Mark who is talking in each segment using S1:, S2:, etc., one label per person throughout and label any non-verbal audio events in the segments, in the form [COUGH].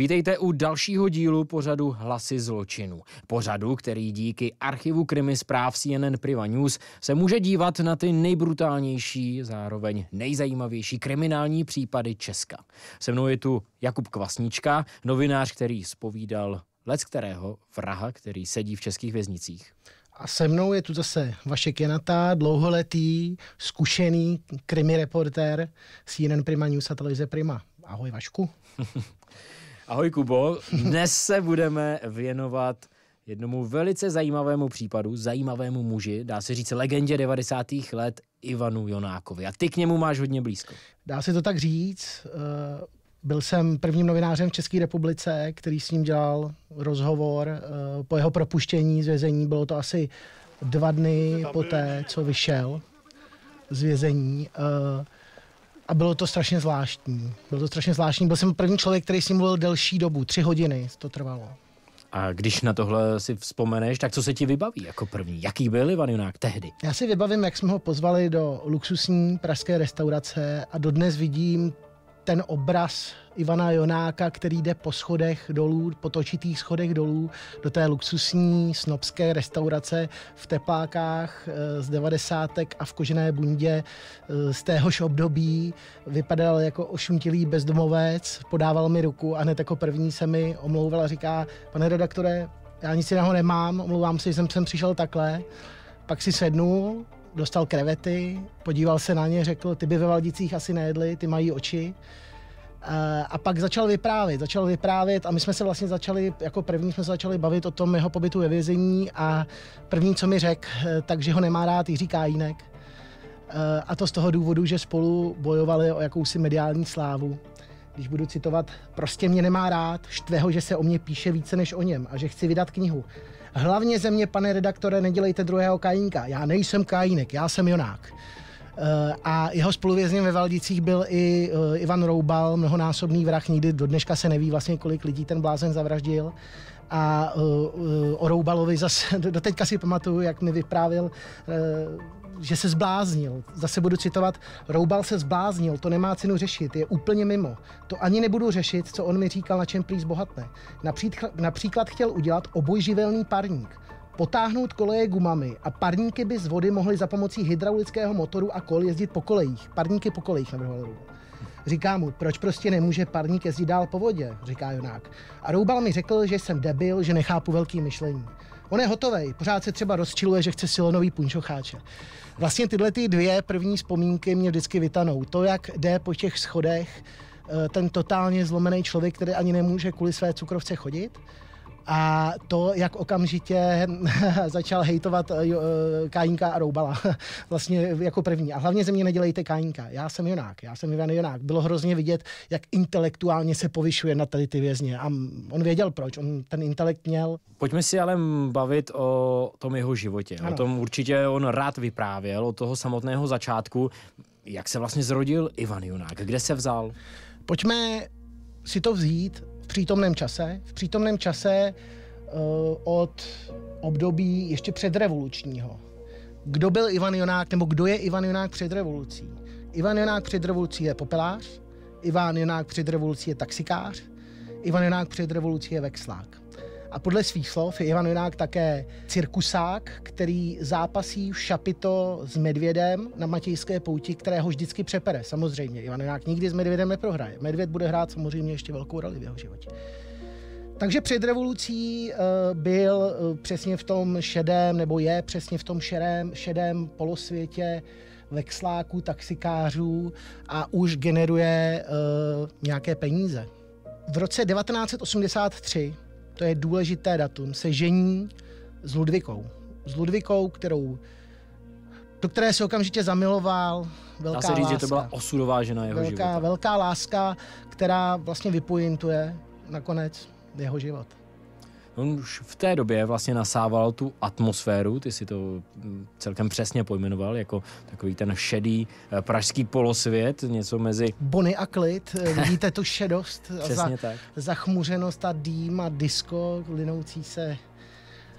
S1: Vítejte u dalšího dílu pořadu Hlasy zločinu. Pořadu, který díky archivu krimi zpráv CNN Priva News se může dívat na ty nejbrutálnější, zároveň nejzajímavější kriminální případy Česka. Se mnou je tu Jakub Kvasnička, novinář, který spovídal lec kterého vraha, který sedí v českých věznicích.
S2: A se mnou je tu zase Vašek Janata, dlouholetý, zkušený krimi reportér CNN Prima News a televize Prima. Ahoj Vašku. [LAUGHS]
S1: Ahoj Kubo, dnes se budeme věnovat jednomu velice zajímavému případu, zajímavému muži, dá se říct legendě 90. let Ivanu Jonákovi. A ty k němu máš hodně blízko.
S2: Dá se to tak říct. Eh, byl jsem prvním novinářem v České republice, který s ním dělal rozhovor eh, po jeho propuštění z vězení. Bylo to asi dva dny poté, co vyšel z vězení. Eh, a bylo to strašně zvláštní. Bylo to strašně zvláštní. Byl jsem první člověk, který s ním mluvil delší dobu. Tři hodiny to trvalo.
S1: A když na tohle si vzpomeneš, tak co se ti vybaví jako první? Jaký byl Ivan Junák tehdy?
S2: Já si vybavím, jak jsme ho pozvali do luxusní pražské restaurace a dodnes vidím ten obraz Ivana Jonáka, který jde po schodech dolů, po točitých schodech dolů do té luxusní snobské restaurace v teplákách eh, z devadesátek a v kožené bundě eh, z téhož období. Vypadal jako ošuntilý bezdomovec, podával mi ruku a hned jako první se mi omlouval a říká, pane redaktore, já nic jiného nemám, omlouvám se, že jsem sem přišel takhle. Pak si sednul, dostal krevety, podíval se na ně, řekl, ty by ve Valdicích asi nejedli, ty mají oči. A pak začal vyprávět, začal vyprávět a my jsme se vlastně začali, jako první jsme se začali bavit o tom jeho pobytu ve vězení a první, co mi řekl, takže ho nemá rád Jiří Kájínek. A to z toho důvodu, že spolu bojovali o jakousi mediální slávu. Když budu citovat, prostě mě nemá rád, štveho, že se o mě píše více než o něm a že chci vydat knihu. Hlavně ze mě, pane redaktore, nedělejte druhého kajínka. Já nejsem kajínek, já jsem Jonák. Eh, a jeho spoluvězněm ve Valdicích byl i eh, Ivan Roubal, mnohonásobný vrah, nikdy do dneška se neví vlastně, kolik lidí ten blázen zavraždil. A uh, o Roubalovi zase, [LAUGHS] do teďka si pamatuju, jak mi vyprávěl, uh, že se zbláznil. Zase budu citovat, Roubal se zbláznil, to nemá cenu řešit, je úplně mimo. To ani nebudu řešit, co on mi říkal, na čem prý zbohatne. Například, například chtěl udělat obojživelný parník potáhnout koleje gumami a parníky by z vody mohly za pomocí hydraulického motoru a kol jezdit po kolejích. Parníky po kolejích navrhoval Roubal. Říká mu, proč prostě nemůže parník jezdit dál po vodě, říká Jonák. A Roubal mi řekl, že jsem debil, že nechápu velký myšlení. On je hotový, pořád se třeba rozčiluje, že chce silonový punčocháče. Vlastně tyhle ty dvě první vzpomínky mě vždycky vytanou. To, jak jde po těch schodech eh, ten totálně zlomený člověk, který ani nemůže kvůli své cukrovce chodit, a to, jak okamžitě [LAUGHS] začal hejtovat eh, eh, Kájinka a Roubala, [LAUGHS] vlastně jako první. A hlavně ze mě nedělejte Kájinka. Já jsem Jonák, já jsem Ivan Jonák. Bylo hrozně vidět, jak intelektuálně se povyšuje na tady ty vězně. A on věděl proč, on ten intelekt měl.
S1: Pojďme si ale bavit o tom jeho životě. Ano. O tom určitě on rád vyprávěl, od toho samotného začátku. Jak se vlastně zrodil Ivan Jonák? Kde se vzal?
S2: Pojďme si to vzít přítomném čase, v přítomném čase uh, od období ještě předrevolučního. Kdo byl Ivan Jonák, nebo kdo je Ivan Jonák před revolucí? Ivan Jonák před revolucí je popelář, Ivan Jonák před revolucí je taxikář, Ivan Jonák před revolucí je vexlák. A podle svých slov je Ivan Jonák také cirkusák, který zápasí v šapito s medvědem na Matějské pouti, kterého vždycky přepere. Samozřejmě, Ivan Jonák nikdy s medvědem neprohraje. Medvěd bude hrát samozřejmě ještě velkou roli v jeho životě. Takže před revolucí uh, byl uh, přesně v tom šedém, nebo je přesně v tom šedém, šedém polosvětě vexláků, taxikářů a už generuje uh, nějaké peníze. V roce 1983 to je důležité datum, se žení s Ludvikou. S Ludvikou, kterou, do které se okamžitě zamiloval. Velká
S1: Dá se říct,
S2: láska.
S1: že to byla osudová žena jeho
S2: velká,
S1: života.
S2: Velká láska, která vlastně vypojintuje nakonec jeho život.
S1: On už v té době vlastně nasával tu atmosféru, ty si to mm, celkem přesně pojmenoval, jako takový ten šedý eh, pražský polosvět, něco mezi...
S2: Bony a klid, eh, [LAUGHS] vidíte tu šedost, za,
S1: tak.
S2: zachmuřenost a dým a disko linoucí se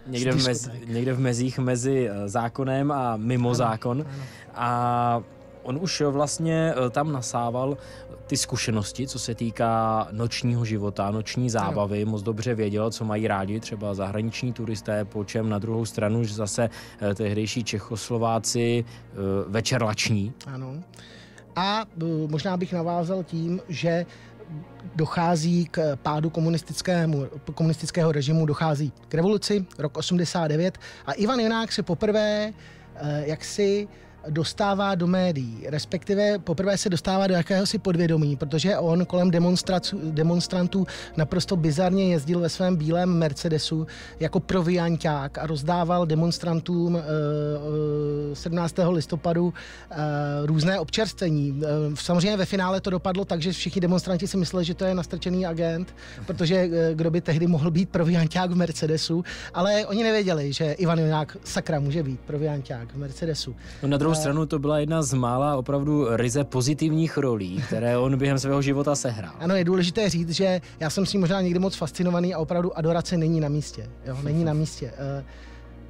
S1: Někde v, mez, někde v mezích mezi eh, zákonem a mimo
S2: Ano,
S1: zákon.
S2: ano.
S1: A on už vlastně eh, tam nasával ty zkušenosti, co se týká nočního života, noční zábavy, moc dobře věděl, co mají rádi třeba zahraniční turisté, po čem na druhou stranu už zase eh, tehdejší Čechoslováci večerlační.
S2: Ano. A možná bych navázal tím, že dochází k pádu komunistickému, komunistického režimu, dochází k revoluci, rok 89 a Ivan Jonák se poprvé jak si dostává do médií, respektive poprvé se dostává do jakéhosi podvědomí, protože on kolem demonstrantů naprosto bizarně jezdil ve svém bílém Mercedesu jako provianták a rozdával demonstrantům 17. Eh, eh, listopadu eh, různé občerstvení. Samozřejmě ve finále to dopadlo tak, že všichni demonstranti si mysleli, že to je nastrčený agent, protože kdo by tehdy mohl být provianták v Mercedesu, ale oni nevěděli, že Ivan Jonák sakra může být provianták v Mercedesu.
S1: No na druhou druhou stranu to byla jedna z mála opravdu ryze pozitivních rolí, které on během svého života sehrál.
S2: Ano, je důležité říct, že já jsem s ním možná někdy moc fascinovaný a opravdu adorace není na místě. Jo, není na místě. Eh,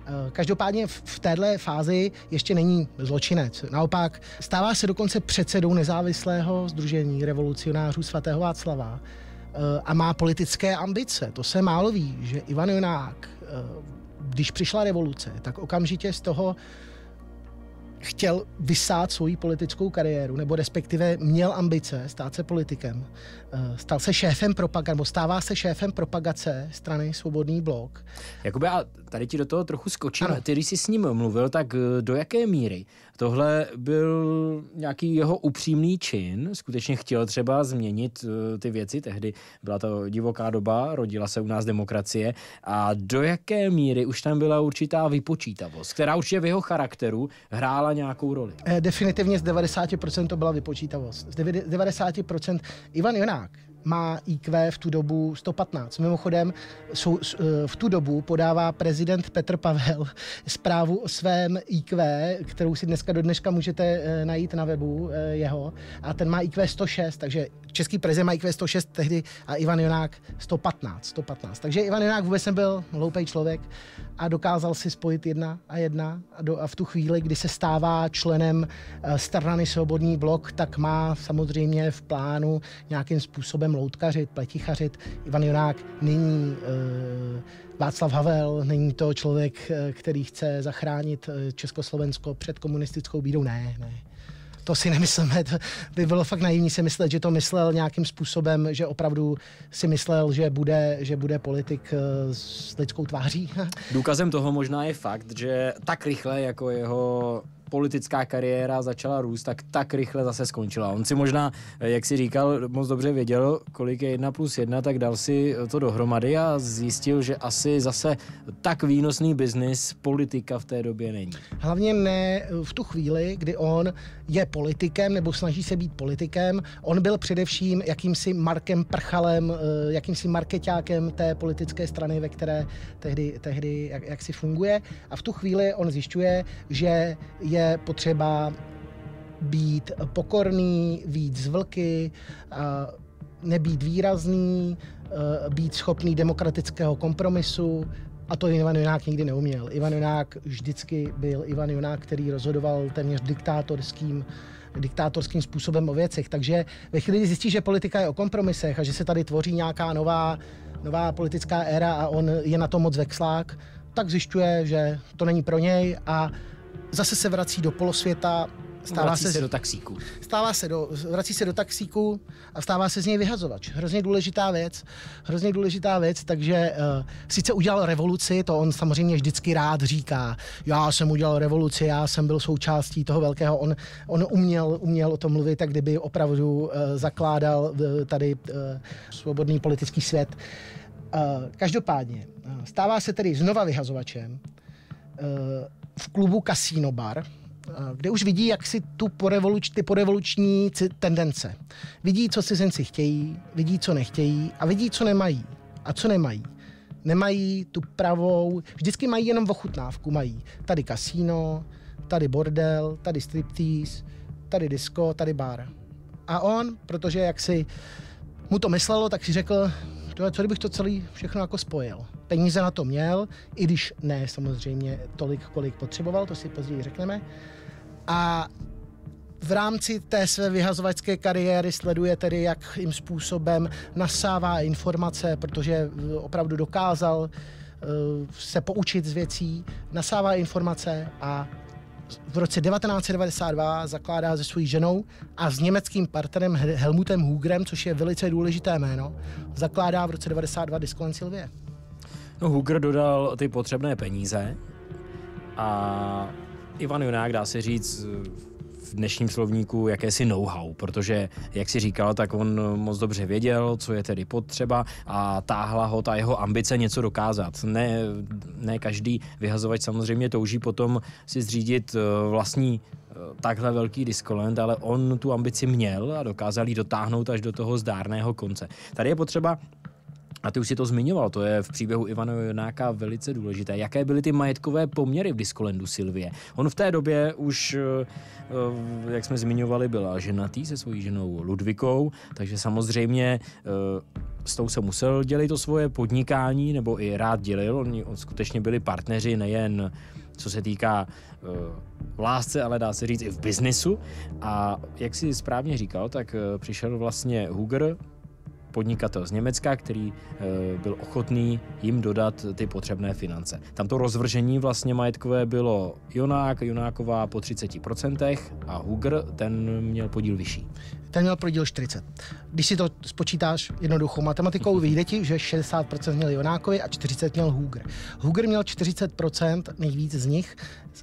S2: eh, každopádně v téhle fázi ještě není zločinec. Naopak stává se dokonce předsedou nezávislého združení revolucionářů svatého Václava eh, a má politické ambice. To se málo ví, že Ivan Jonák, když přišla revoluce, tak okamžitě z toho chtěl vysát svoji politickou kariéru, nebo respektive měl ambice stát se politikem. Eh, stal se šéfem propagace, nebo stává se šéfem propagace strany Svobodný blok.
S1: Jakoby a tady ti do toho trochu skočím. Ano. Ty, když jsi s ním mluvil, tak eh, do jaké míry tohle byl nějaký jeho upřímný čin? Skutečně chtěl třeba změnit eh, ty věci? Tehdy byla to divoká doba, rodila se u nás demokracie. A do jaké míry už tam byla určitá vypočítavost, která určitě v jeho charakteru hrála nějakou roli?
S2: Definitivně z 90% to byla vypočítavost. Z 90% Ivan Jonák má IQ v tu dobu 115. Mimochodem, jsou, eh, v tu dobu podává prezident Petr Pavel [LAUGHS] zprávu o svém IQ, kterou si dneska do dneška můžete eh, najít na webu eh, jeho. A ten má IQ 106, takže český prezident má IQ 106 tehdy a Ivan Jonák 115. 115. Takže Ivan Jonák vůbec nebyl hloupý člověk a dokázal si spojit jedna a jedna a, do, a v tu chvíli, kdy se stává členem strany Svobodný blok, tak má samozřejmě v plánu nějakým způsobem způsobem loutkařit, pletichařit. Ivan Jonák není uh, Václav Havel, není to člověk, eh, který chce zachránit eh, Československo před komunistickou bídou. Ne, ne. To si nemyslíme, to by bylo fakt naivní si myslet, že to myslel nějakým způsobem, že opravdu si myslel, že bude, že bude politik s lidskou tváří. [LAUGHS]
S1: Důkazem toho možná je fakt, že tak rychle jako jeho politická kariéra začala růst, tak tak rychle zase skončila. On si možná, jak si říkal, moc dobře věděl, kolik je jedna plus jedna, tak dal si to dohromady a zjistil, že asi zase tak výnosný biznis politika v té době není.
S2: Hlavně ne v tu chvíli, kdy on je politikem nebo snaží se být politikem. On byl především jakýmsi Markem Prchalem, eh, jakýmsi marketákem té politické strany, ve které tehdy, tehdy jak, jak si funguje. A v tu chvíli on zjišťuje, že je potřeba být pokorný, víc z vlky, nebýt výrazný, být schopný demokratického kompromisu, a to Ivan Jonák nikdy neuměl. Ivan Jonák vždycky byl Ivan Jonák, který rozhodoval téměř diktátorským diktátorským způsobem o věcech. Takže ve chvíli, kdy zjistí, že politika je o kompromisech a že se tady tvoří nějaká nová, nová politická éra a on je na to moc vexlák, tak zjišťuje, že to není pro něj a zase se vrací do polosvěta,
S1: Stává vrací se, se do taxíku.
S2: Stává se do, vrací se do taxíku a stává se z něj vyhazovač. Hrozně důležitá věc, hrozně důležitá věc, takže uh, sice udělal revoluci, to on samozřejmě vždycky rád říká, já jsem udělal revoluci, já jsem byl součástí toho velkého, on, on uměl, uměl o tom mluvit, tak kdyby opravdu uh, zakládal uh, tady uh, svobodný politický svět. Uh, každopádně, uh, stává se tedy znova vyhazovačem, uh, v klubu Casino Bar, kde už vidí, jak si tu porevoluč, ty porevoluční tendence. Vidí, co cizinci chtějí, vidí, co nechtějí a vidí, co nemají. A co nemají? Nemají tu pravou, vždycky mají jenom ochutnávku, mají tady kasíno, tady bordel, tady striptease, tady disco, tady bar. A on, protože jak si mu to myslelo, tak si řekl, to, co kdybych to celý všechno jako spojil. Peníze na to měl, i když ne samozřejmě tolik, kolik potřeboval, to si později řekneme. A v rámci té své vyhazovačské kariéry sleduje tedy, jakým způsobem nasává informace, protože opravdu dokázal se poučit z věcí, nasává informace a v roce 1992 zakládá se svojí ženou a s německým partnerem Helmutem Hugrem, což je velice důležité jméno, zakládá v roce 92 Discland Silvie.
S1: No, Hugr dodal ty potřebné peníze a Ivan Junák, dá se říct, v dnešním slovníku jakési know-how, protože, jak si říkal, tak on moc dobře věděl, co je tedy potřeba a táhla ho ta jeho ambice něco dokázat. Ne, ne každý vyhazovač samozřejmě touží potom si zřídit eh, vlastní eh, takhle velký diskolent, ale on tu ambici měl a dokázal ji dotáhnout až do toho zdárného konce. Tady je potřeba a ty už si to zmiňoval, to je v příběhu Ivana Jonáka velice důležité. Jaké byly ty majetkové poměry v Diskolendu Silvie? On v té době už, eh, eh, jak jsme zmiňovali, byla ženatý se svojí ženou Ludvikou, takže samozřejmě eh, s tou se musel dělit to svoje podnikání, nebo i rád dělil. Oni skutečně byli partneři nejen co se týká v lásce, ale dá se říct i v biznisu. A jak si správně říkal, tak přišel vlastně Huger, podnikatel z Německa, který eh, byl ochotný jim dodat ty potřebné finance. Tam to rozvržení vlastně majetkové bylo Jonák, Jonáková po 30% a Huger, ten měl podíl vyšší.
S2: Ten měl podíl 40. Když si to spočítáš jednoduchou matematikou, [LAUGHS] vyjde ti, že 60% měl Jonákovi a 40 měl Huger. Huger měl 40% nejvíc z nich,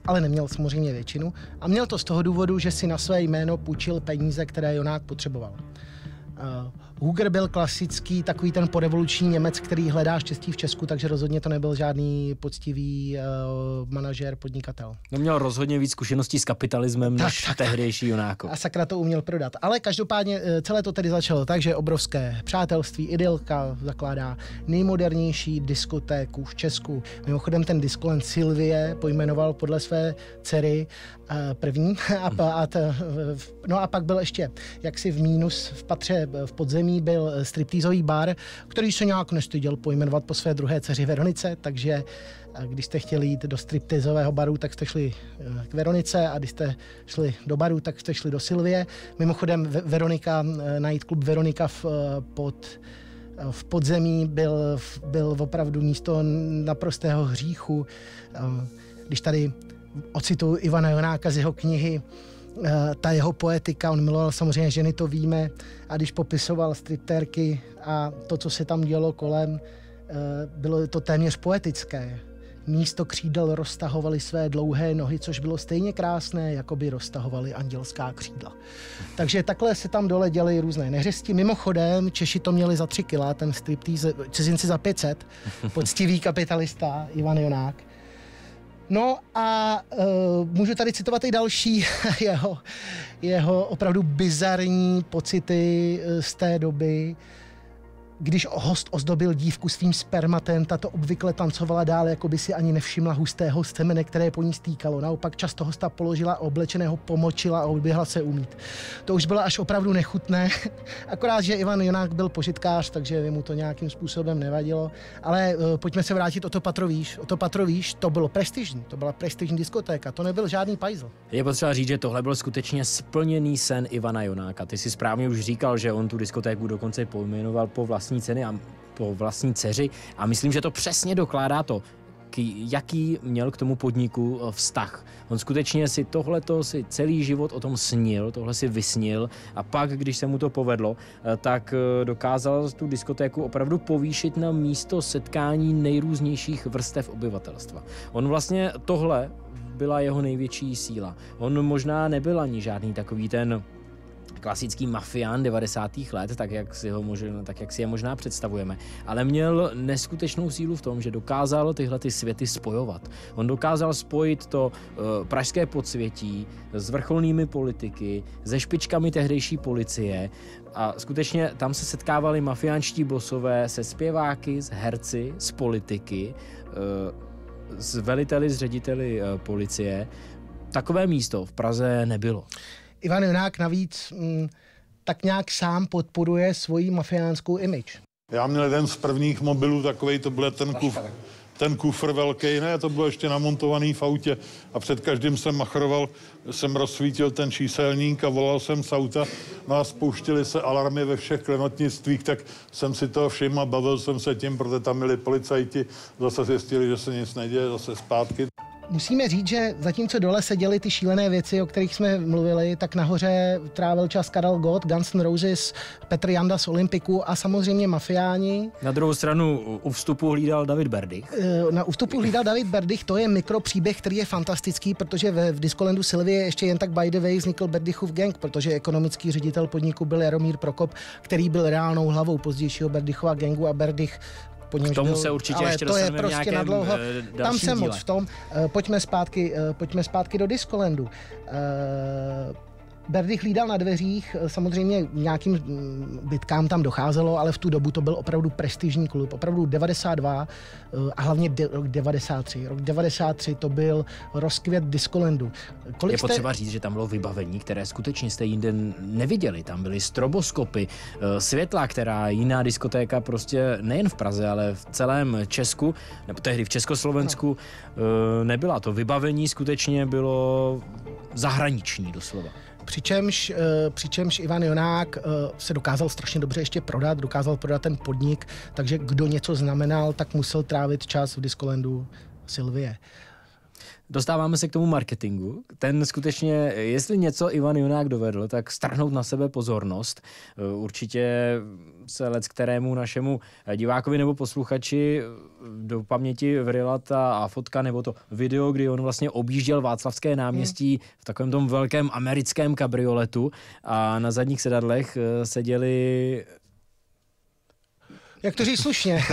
S2: ale neměl samozřejmě většinu. A měl to z toho důvodu, že si na své jméno půjčil peníze, které Jonák potřeboval. Uh, Huger byl klasický takový ten porevoluční Němec, který hledá štěstí v Česku, takže rozhodně to nebyl žádný poctivý uh, manažer, podnikatel.
S1: No měl rozhodně víc zkušeností s kapitalismem tak, než tak, tehdejší Junáko.
S2: A sakra to uměl prodat. Ale každopádně uh, celé to tedy začalo tak, že obrovské přátelství, idylka zakládá nejmodernější diskotéku v Česku. Mimochodem ten diskolen Silvie pojmenoval podle své dcery uh, první. [LAUGHS] a, a t, no a pak byl ještě jaksi v mínus v patře v podzemí zázemí byl eh, striptýzový bar, který se nějak nestyděl pojmenovat po své druhé dceři Veronice, takže eh, když jste chtěli jít do striptizového baru, tak jste šli eh, k Veronice a když jste šli do baru, tak jste šli do Silvie. Mimochodem Veronika, najít klub Veronika v, pod v podzemí byl, byl opravdu místo naprostého hříchu. Když tady ocitu Ivana Jonáka z jeho knihy ta jeho poetika, on miloval samozřejmě ženy, to víme, a když popisoval stripterky a to, co se tam dělo kolem, eh, bylo to téměř poetické. Místo křídel roztahovali své dlouhé nohy, což bylo stejně krásné, jako by roztahovali andělská křídla. Takže takhle se tam dole děly různé neřesti. Mimochodem, Češi to měli za tři kila, ten striptease, cizinci za 500, poctivý kapitalista Ivan Jonák. No a uh, můžu tady citovat i další [LAUGHS] jeho, jeho opravdu bizarní pocity e, z té doby když host ozdobil dívku svým spermatem, tato obvykle tancovala dál, jako by si ani nevšimla hustého semene, které po ní stýkalo. Naopak často hosta položila, oblečeného pomočila a odběhla se umít. To už bylo až opravdu nechutné, [LAUGHS] akorát, že Ivan Jonák byl požitkář, takže mu to nějakým způsobem nevadilo. Ale uh, pojďme se vrátit o to patro výš. O to patro výš, to bylo prestižní, to byla prestižní diskotéka, to nebyl žádný pajzl.
S1: Je potřeba říct, že tohle byl skutečně splněný sen Ivana Jonáka. Ty si správně už říkal, že on tu diskotéku dokonce pojmenoval po vlastní vlastní ceny a po vlastní dceři a myslím, že to přesně dokládá to, jaký měl k tomu podniku eh, vztah. On skutečně si tohleto si celý život o tom snil, tohle si vysnil a pak, když se mu to povedlo, eh, tak eh, dokázal tu diskotéku opravdu povýšit na místo setkání nejrůznějších vrstev obyvatelstva. On vlastně tohle byla jeho největší síla. On možná nebyl ani žádný takový ten klasický mafián 90. let, tak jak, si ho možná, tak jak si je možná představujeme, ale měl neskutečnou sílu v tom, že dokázal tyhle ty světy spojovat. On dokázal spojit to uh, pražské podsvětí s vrcholnými politiky, se špičkami tehdejší policie a skutečně tam se setkávali mafiánští bosové se zpěváky, s herci, s politiky, uh, s veliteli, s řediteli uh, policie. Takové místo v Praze nebylo.
S2: Ivan Jonák navíc mm, tak nějak sám podporuje svoji mafiánskou image.
S3: Já měl jeden z prvních mobilů takový, to byl ten kuf, ten kufr velký, ne, to bylo ještě namontovaný v autě a před každým jsem machroval, jsem rozsvítil ten číselník a volal jsem z auta, no a spouštily se alarmy ve všech klenotnictvích, tak jsem si to všiml a bavil jsem se tím, protože tam byli policajti, zase zjistili, že se nic neděje, zase zpátky.
S2: Musíme říct, že zatímco dole se děly ty šílené věci, o kterých jsme mluvili, tak nahoře trávil čas Karel Gott, Guns N' Roses, Petr Janda z Olympiku a samozřejmě mafiáni.
S1: Na druhou stranu u vstupu hlídal David Berdych.
S2: Eh, na vstupu hlídal David Berdych, to je mikropříběh, který je fantastický, protože v, v Diskolendu Silvie ještě jen tak by the way vznikl Berdychův gang, protože ekonomický ředitel podniku byl Jaromír Prokop, který byl reálnou hlavou pozdějšího Berdychova gangu a Berdych
S1: po K tomu byl, se určitě ale ještě to je prostě na dlouho.
S2: Eh, Tam jsem moc v tom. Uh, pojďme zpátky, uh, pojďme zpátky do Diskolandu. Berdych hlídal na dveřích, samozřejmě nějakým mm, bitkám tam docházelo, ale v tu dobu to byl opravdu prestižní klub, opravdu 92 eh, a hlavně de, rok 93. Rok 93 to byl rozkvět Diskolendu.
S1: Kolik Je jste... potřeba říct, že tam bylo vybavení, které skutečně jste jinde neviděli. Tam byly stroboskopy, eh, světla, která jiná diskotéka prostě nejen v Praze, ale v celém Česku, nebo tehdy v Československu no. nebyla. To vybavení skutečně bylo zahraniční doslova.
S2: Přičemž, eh, přičemž Ivan Jonák eh, se dokázal strašně dobře ještě prodat, dokázal prodat ten podnik, takže kdo něco znamenal, tak musel trávit čas v Diskolandu Silvie.
S1: Dostáváme se k tomu marketingu. Ten skutečně, jestli něco Ivan Junák dovedl, tak strhnout na sebe pozornost. Eh, určitě se let kterému našemu divákovi nebo posluchači do paměti vryla ta fotka nebo to video, kdy on vlastně objížděl Václavské náměstí v takovém tom velkém americkém kabrioletu a na zadních sedadlech eh, seděli
S2: jak to říct slušně,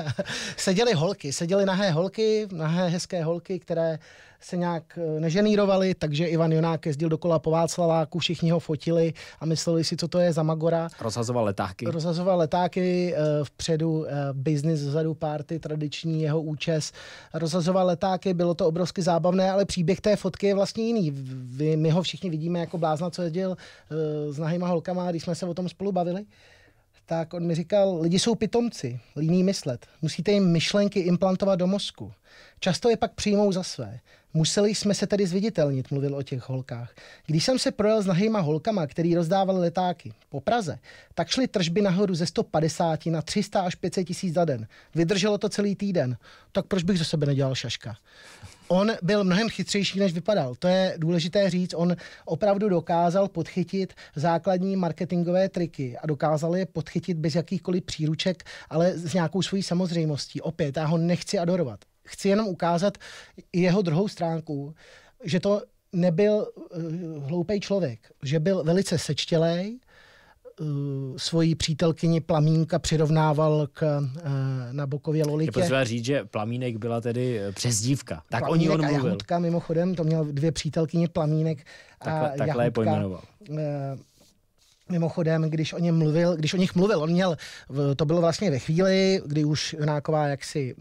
S2: [LAUGHS] seděly holky, seděly nahé holky, nahé hezké holky, které se nějak eh, neženírovali, takže Ivan Jonák jezdil dokola po Václaváku, všichni ho fotili a mysleli si, co to je za Magora.
S1: Rozhazoval letáky.
S2: Rozhazoval letáky, eh, vpředu eh, business, vzadu party, tradiční jeho účes. Rozhazoval letáky, bylo to obrovsky zábavné, ale příběh té fotky je vlastně jiný. Vy, my ho všichni vidíme jako blázna, co jezdil s nahýma holkama, když jsme se o tom spolu bavili tak on mi říkal, lidi jsou pitomci, líní myslet. Musíte jim myšlenky implantovat do mozku. Často je pak přijmou za své. Museli jsme se tedy zviditelnit, mluvil o těch holkách. Když jsem se projel s nahýma holkama, který rozdávali letáky po Praze, tak šly tržby nahoru ze 150 na 300 až 500 tisíc za den. Vydrželo to celý týden. Tak proč bych ze sebe nedělal šaška? On byl mnohem chytřejší, než vypadal. To je důležité říct. On opravdu dokázal podchytit základní marketingové triky a dokázal je podchytit bez jakýchkoliv příruček, ale s nějakou svojí samozřejmostí. Opět, já ho nechci adorovat chci jenom ukázat jeho druhou stránku, že to nebyl uh, hloupý člověk, že byl velice sečtělej, svoji přítelkyni Plamínka přirovnával k uh, Nabokově Lolitě. Je
S1: potřeba říct, že Plamínek byla tedy přezdívka. Tak Plamínek o ní on mluvil.
S2: A Jahutka, mimochodem, to měl dvě přítelkyně Plamínek a takhle,
S1: takhle Jahutka. je pojmenoval.
S2: Mimochodem, když o něm mluvil, když o nich mluvil, on měl, to bylo vlastně ve chvíli, kdy už Jonáková jaksi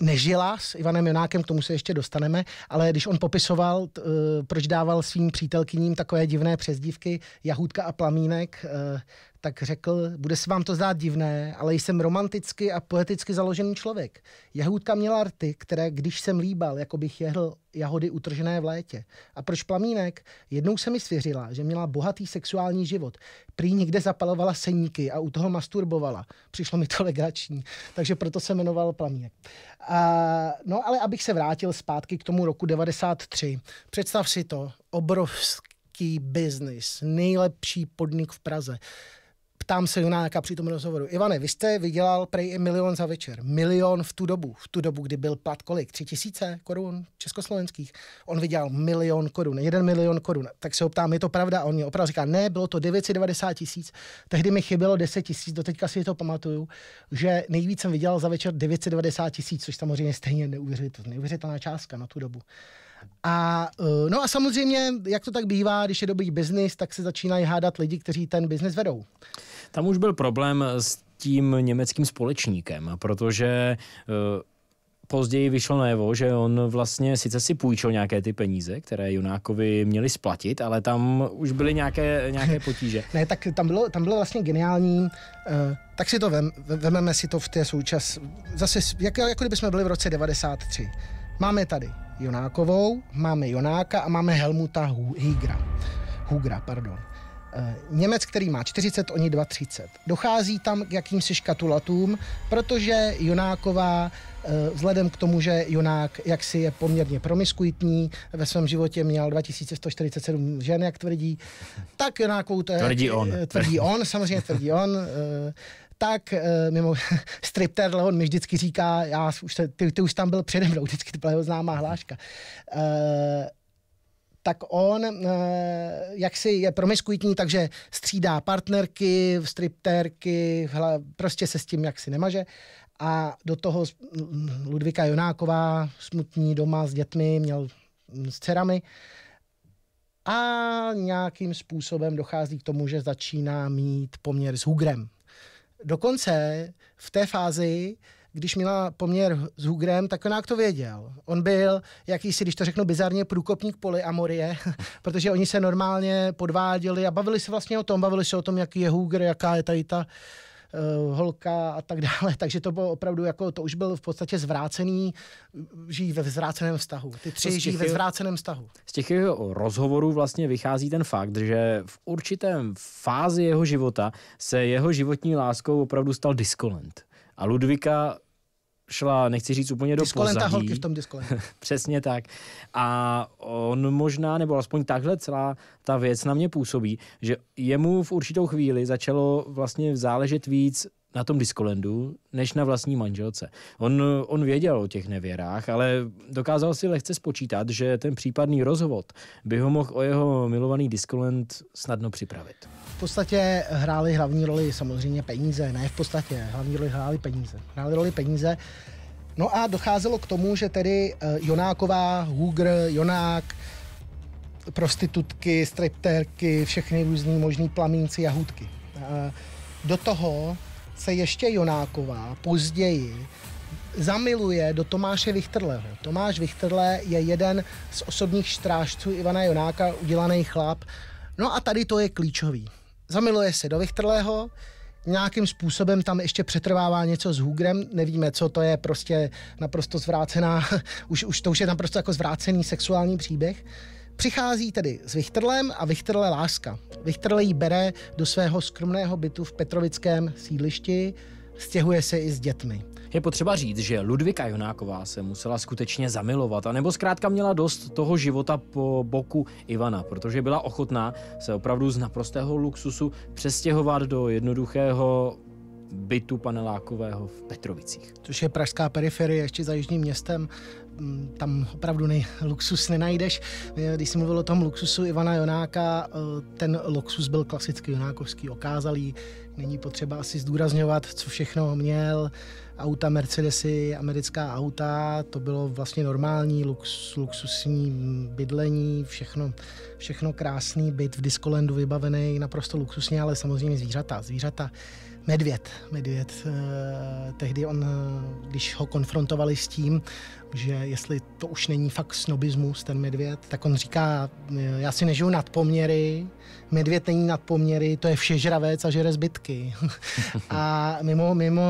S2: nežila s Ivanem Jonákem, k tomu se ještě dostaneme, ale když on popisoval, t, uh, proč dával svým přítelkyním takové divné přezdívky Jahůdka a Plamínek, uh, tak řekl, bude se vám to zdát divné, ale jsem romanticky a poeticky založený člověk. Jahůdka měla rty, které, když jsem líbal, jako bych jehl jahody utržené v létě. A proč plamínek? Jednou se mi svěřila, že měla bohatý sexuální život. Prý někde zapalovala seníky a u toho masturbovala. Přišlo mi to legrační, takže proto se jmenoval plamínek. A, no ale abych se vrátil zpátky k tomu roku 93. Představ si to, obrovský biznis, nejlepší podnik v Praze ptám se Jonáka při tom rozhovoru. Ivane, vy jste vydělal prej i milion za večer. Milion v tu dobu. V tu dobu, kdy byl plat kolik? Tři tisíce korun československých. On vydělal milion korun, jeden milion korun. Tak se ho ptám, je to pravda? A on mi opravdu říká, ne, bylo to 990 tisíc. Tehdy mi chybělo 10 tisíc, doteďka si to pamatuju, že nejvíc jsem vydělal za večer 990 tisíc, což samozřejmě stejně neuvěřitelná částka na tu dobu. A, eh, no a samozřejmě, jak to tak bývá, když je dobrý biznis, tak se začínají hádat lidi, kteří ten biznis vedou.
S1: Tam už byl problém s tím německým společníkem, protože uh, později vyšlo najevo, že on vlastně sice si půjčil nějaké ty peníze, které Junákovi měli splatit, ale tam už byly nějaké, nějaké potíže. [LAUGHS]
S2: ne, tak tam bylo, tam bylo vlastně geniální, uh, tak si to vem, vememe si to v té součas, zase jak, jako kdyby jsme byli v roce 93. Máme tady Jonákovou, máme Jonáka a máme Helmuta Hugra. Hugra, pardon. Eh, Němec, který má 40, oni 2,30. Dochází tam k jakýmsi škatulatům, protože Jonáková eh, vzhledem k tomu, že Jonák jaksi je poměrně promiskuitní, ve svém životě měl 2147 žen, jak tvrdí, tak Jonákovou to je...
S1: Tvrdí on.
S2: Eh, tvrdí on, samozřejmě tvrdí on tak mimo [LAUGHS] stripter Leon mi vždycky říká, já už, ty, ty už tam byl přede mnou, [LAUGHS] vždycky to byla jeho známá hláška tak on eh, jaksi je promiskuitní, takže střídá partnerky, striptérky, prostě se s tím jaksi nemaže. A do toho Ludvika Jonáková, smutní doma s dětmi, měl s dcerami. A nějakým způsobem dochází k tomu, že začíná mít poměr s Hugrem. Dokonce v té fázi když měla poměr s Hugrem, tak on to věděl. On byl jakýsi, když to řeknu bizarně, průkopník polyamorie, [LAUGHS] protože oni se normálně podváděli a bavili se vlastně o tom, bavili se o tom, jaký je Hugr, jaká je tady ta holka a tak dále. [LAUGHS] Takže to bylo opravdu jako, to už byl v podstatě zvrácený, žijí ve zvráceném vztahu. Ty tři žijí ve zvráceném vztahu.
S1: Z těch jeho rozhovorů vlastně vychází ten fakt, že v určitém fázi jeho života se jeho životní láskou opravdu stal diskolent. A Ludvika šla, nechci říct úplně do
S2: Diskolenta
S1: pozadí.
S2: holky v tom diskolenta. [LAUGHS]
S1: Přesně tak. A on možná, nebo aspoň takhle celá ta věc na mě působí, že jemu v určitou chvíli začalo vlastně záležet víc na tom diskolendu, než na vlastní manželce. On, on věděl o těch nevěrách, ale dokázal si lehce spočítat, že ten případný rozvod by ho mohl o jeho milovaný diskolend snadno připravit.
S2: V podstatě hrály hlavní roli samozřejmě peníze, ne v podstatě, hlavní roli hrály peníze. Hrály roli peníze. No a docházelo k tomu, že tedy eh, Jonáková, Hugr, Jonák, prostitutky, striptérky, všechny různý možný plamínci, jahůdky. Eh, do toho se ještě Jonáková později zamiluje do Tomáše Vichtrleho. Tomáš Vichtrle je jeden z osobních strážců Ivana Jonáka, udělaný chlap. No a tady to je klíčový. Zamiluje se do Vichtrlého, nějakým způsobem tam ještě přetrvává něco s Hugrem, nevíme, co to je, prostě naprosto zvrácená, [LAUGHS] už, už to už je naprosto jako zvrácený sexuální příběh. Přichází tedy s Vichtrlem a Vichtrle láska. Vichtrle ji bere do svého skromného bytu v Petrovickém sídlišti, stěhuje se i s dětmi.
S1: Je potřeba říct, že Ludvika Jonáková se musela skutečně zamilovat, anebo zkrátka měla dost toho života po boku Ivana, protože byla ochotná se opravdu z naprostého luxusu přestěhovat do jednoduchého bytu panelákového v Petrovicích.
S2: Což je pražská periferie ještě za jižním městem. Mm, tam opravdu nej, luxus nenajdeš. Když jsi mluvil o tom luxusu Ivana Jonáka, eh, ten luxus byl klasicky jonákovský, okázalý. Není potřeba asi zdůrazňovat, co všechno měl. Auta Mercedesy, americká auta, to bylo vlastně normální lux, luxusní bydlení, všechno, všechno krásný byt v Discolandu vybavený, naprosto luxusně, ale samozřejmě zvířata. Zvířata Medvěd. Medvěd. Eh, tehdy on, eh, když ho konfrontovali s tím, že jestli to už není fakt snobismus, ten medvěd, tak on říká, já si nežiju nad poměry, medvěd není nad poměry, to je všežravec a žere zbytky. [LAUGHS] a mimo, mimo,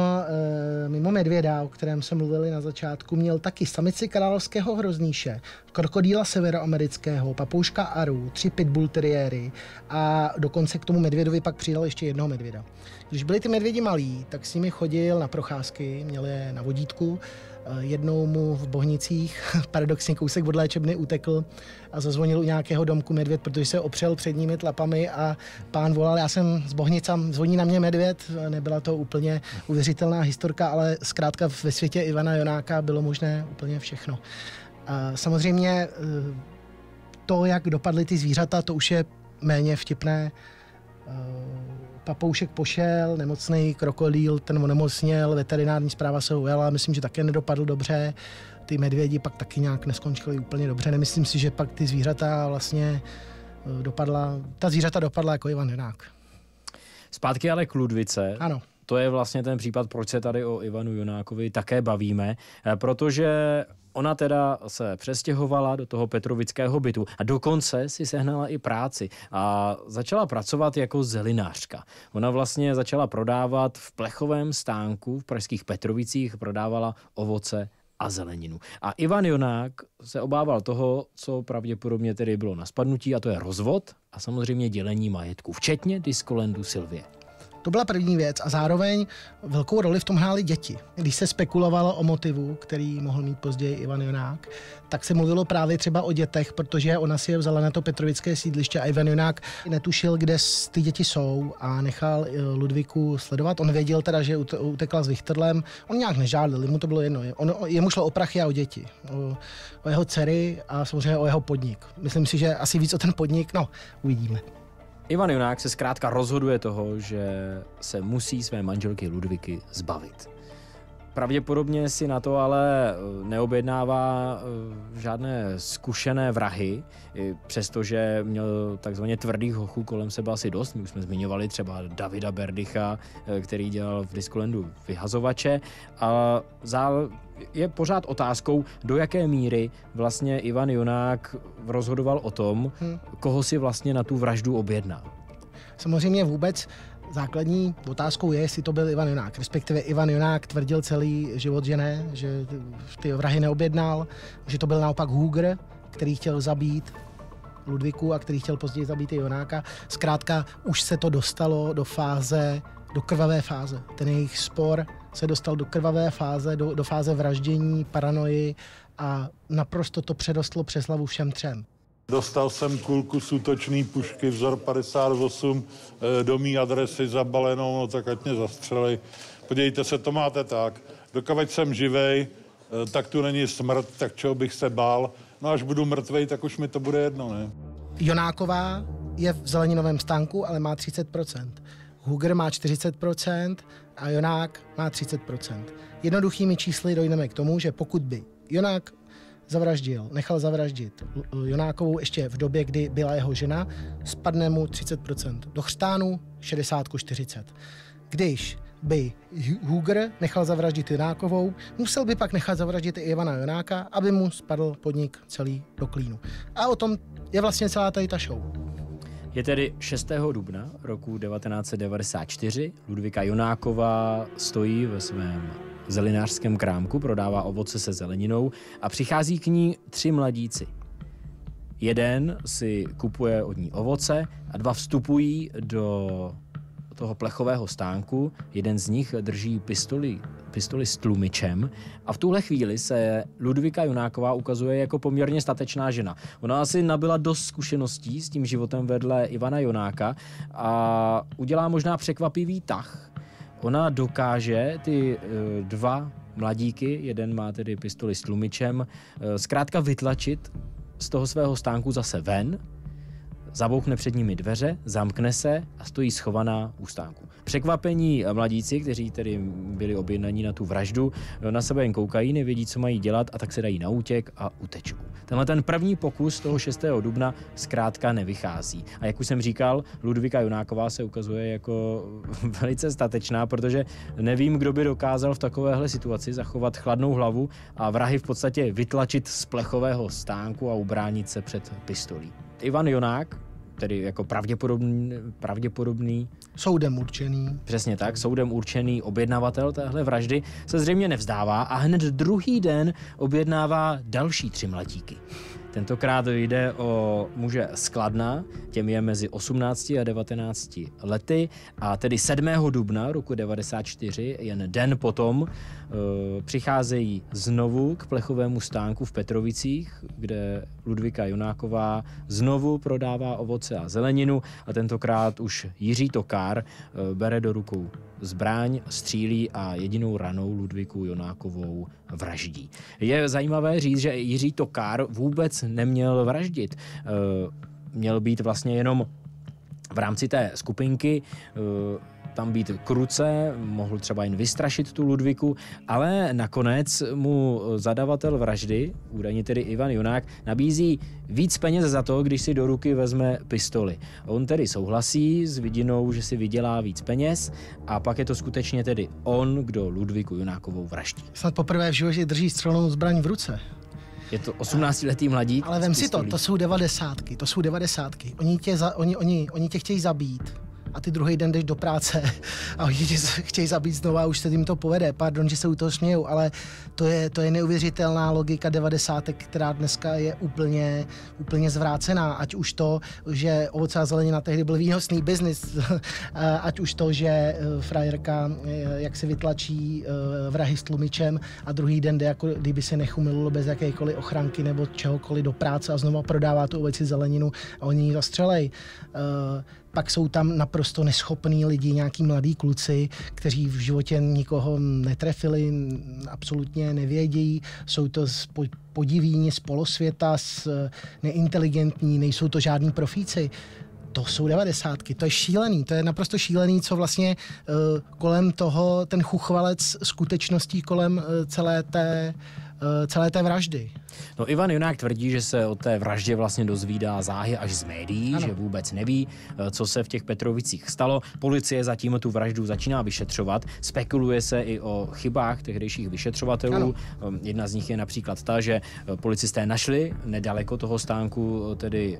S2: mimo medvěda, o kterém jsme mluvili na začátku, měl taky samici královského hrozníše, krokodýla severoamerického, papouška aru, tři pitbull teriéry a dokonce k tomu medvědovi pak přidal ještě jednoho medvěda. Když byli ty medvědi malí, tak s nimi chodil na procházky, měl je na vodítku. Eh, jednou mu v Bohnicích, [LAUGHS] paradoxně kousek od léčebny, utekl a zazvonil u nějakého domku medvěd, protože se opřel před nimi tlapami a pán volal, já jsem z Bohnica, zvoní na mě medvěd. Nebyla to úplně uvěřitelná historka, ale zkrátka ve světě Ivana Jonáka bylo možné úplně všechno. A samozřejmě eh, to, jak dopadly ty zvířata, to už je méně vtipné eh, papoušek pošel, nemocný krokodýl, ten onemocněl, veterinární zpráva se ujala, myslím, že také nedopadl dobře. Ty medvědi pak taky nějak neskončily úplně dobře. Nemyslím si, že pak ty zvířata vlastně eh, dopadla, ta zvířata dopadla jako Ivan Jenák.
S1: Zpátky ale k Ludvice.
S2: Ano.
S1: to je vlastně ten případ, proč se tady o Ivanu Junákovi také bavíme, eh, protože Ona teda se přestěhovala do toho petrovického bytu a dokonce si sehnala i práci a začala pracovat jako zelinářka. Ona vlastně začala prodávat v plechovém stánku v pražských Petrovicích, prodávala ovoce a zeleninu. A Ivan Jonák se obával toho, co pravděpodobně tedy bylo na spadnutí, a to je rozvod a samozřejmě dělení majetku, včetně diskolendu Silvie.
S2: To byla první věc a zároveň velkou roli v tom hrály děti. Když se spekulovalo o motivu, který mohl mít později Ivan Jonák, tak se mluvilo právě třeba o dětech, protože ona si je vzala na to Petrovické sídliště a Ivan Jonák netušil, kde ty děti jsou a nechal eh, Ludviku sledovat. On věděl teda, že utekla s Vichterlem. On nějak nežádal, mu to bylo jedno. On, jemu šlo o prachy a o děti. O, o jeho dcery a samozřejmě o jeho podnik. Myslím si, že asi víc o ten podnik, no, uvidíme.
S1: Ivan Junák se zkrátka rozhoduje toho, že se musí své manželky Ludviky zbavit. Pravděpodobně si na to ale eh, neobjednává eh, žádné zkušené vrahy, přestože měl takzvaně tvrdých hochů kolem sebe asi dost. My už jsme zmiňovali třeba Davida Berdycha, eh, který dělal v Diskolendu vyhazovače. A je pořád otázkou, do jaké míry vlastně Ivan Junák rozhodoval o tom, hmm. koho si vlastně na tu vraždu objednal.
S2: Samozřejmě vůbec základní otázkou je, jestli to byl Ivan Jonák. Respektive Ivan Jonák tvrdil celý život, že ne, že ty vrahy neobjednal, že to byl naopak Hooger, který chtěl zabít Ludviku a který chtěl později zabít i Jonáka. Zkrátka už se to dostalo do fáze, do krvavé fáze. Ten jejich spor se dostal do krvavé fáze, do, do fáze vraždění, paranoji a naprosto to předostlo přes hlavu všem třem.
S3: Dostal jsem kulku z útočný pušky vzor 58 eh, do mý adresy zabalenou, no tak ať mě zastřeli. Podívejte se, to máte tak. Dokavať jsem živej, eh, tak tu není smrt, tak čeho bych se bál. No až budu mrtvej, tak už mi to bude jedno, ne?
S2: Jonáková je v zeleninovém stánku, ale má 30%. Huger má 40% a Jonák má 30%. Jednoduchými čísly dojdeme k tomu, že pokud by Jonák zavraždil, nechal zavraždit Jonákovou ještě v době, kdy byla jeho žena, spadne mu 30%. Do chřtánu 60 40. Když by Huger nechal zavraždit Jonákovou, musel by pak nechat zavraždit i Ivana Jonáka, aby mu spadl podnik celý do klínu. A o tom je vlastně celá tady ta show.
S1: Je tedy 6. dubna roku 1994. Ludvika Jonáková stojí ve svém zelinářském krámku, prodává ovoce se zeleninou a přichází k ní tři mladíci. Jeden si kupuje od ní ovoce a dva vstupují do toho plechového stánku. Jeden z nich drží pistoli, pistoli s tlumičem a v tuhle chvíli se Ludvika Junáková ukazuje jako poměrně statečná žena. Ona asi nabila dost zkušeností s tím životem vedle Ivana Jonáka a udělá možná překvapivý tah. Ona dokáže ty uh, dva mladíky, jeden má tedy pistoli s tlumičem, uh, zkrátka vytlačit z toho svého stánku zase ven, Zabouchne před nimi dveře, zamkne se a stojí schovaná u stánku. Překvapení mladíci, kteří tedy byli objednaní na tu vraždu, na sebe jen koukají, nevědí, co mají dělat a tak se dají na útěk a utečou. Tenhle ten první pokus toho 6. dubna zkrátka nevychází. A jak už jsem říkal, Ludvika Junáková se ukazuje jako [LAUGHS] velice statečná, protože nevím, kdo by dokázal v takovéhle situaci zachovat chladnou hlavu a vrahy v podstatě vytlačit z plechového stánku a ubránit se před pistolí. Ivan Jonák, tedy jako pravděpodobný, pravděpodobný
S2: soudem určený.
S1: Přesně tak, soudem určený objednavatel téhle vraždy se zřejmě nevzdává a hned druhý den objednává další tři mladíky. Tentokrát jde o muže Skladna, těm je mezi 18 a 19 lety a tedy 7. dubna roku 94, jen den potom, uh, přicházejí znovu k plechovému stánku v Petrovicích, kde Ludvika Junáková znovu prodává ovoce a zeleninu a tentokrát už Jiří Tokár uh, bere do rukou zbraň, střílí a jedinou ranou Ludviku Jonákovou vraždí. Je zajímavé říct, že Jiří Tokár vůbec neměl vraždit. Eh, měl být vlastně jenom v rámci té skupinky eh, tam být kruce, mohl třeba jen vystrašit tu Ludviku, ale nakonec mu zadavatel vraždy, údajně tedy Ivan Junák, nabízí víc peněz za to, když si do ruky vezme pistoli. On tedy souhlasí s vidinou, že si vydělá víc peněz a pak je to skutečně tedy on, kdo Ludviku Junákovou vraždí.
S2: Snad poprvé v životě drží střelnou zbraň v ruce.
S1: Je to 18-letý mladík.
S2: Ale vem si to, to jsou devadesátky, to jsou devadesátky. Oni tě, za, oni, oni, oni tě chtějí zabít a ty druhý den jdeš do práce [LAUGHS] a oni tě chtějí zabít znovu a už se jim to povede. Pardon, že se u toho smějou, ale to je, to je neuvěřitelná logika devadesátek, která dneska je úplně, úplně zvrácená. Ať už to, že ovoce a zelenina tehdy byl výnosný biznis, [LAUGHS] ať už to, že eh, frajerka eh, jak se vytlačí eh, vrahy s tlumičem a druhý den jde, jako kdyby se nechumilo bez jakékoliv ochranky nebo čehokoliv do práce a znova prodává tu ovoci zeleninu a oni ji zastřelej pak jsou tam naprosto neschopní lidi, nějaký mladí kluci, kteří v životě nikoho netrefili, absolutně nevědějí, jsou to podivíni z polosvěta, z neinteligentní, nejsou to žádní profíci. To jsou devadesátky, to je šílený, to je naprosto šílený, co vlastně uh, kolem toho, ten chuchvalec skutečností kolem uh, celé té uh, celé té vraždy.
S1: No Ivan Junák tvrdí, že se o té vraždě vlastně dozvídá záhy až z médií, ano. že vůbec neví, eh, co se v těch Petrovicích stalo. Policie zatím tu vraždu začíná vyšetřovat. Spekuluje se i o chybách tehdejších vyšetřovatelů. Ano. Ehm, jedna z nich je například ta, že eh, policisté našli nedaleko toho stánku tedy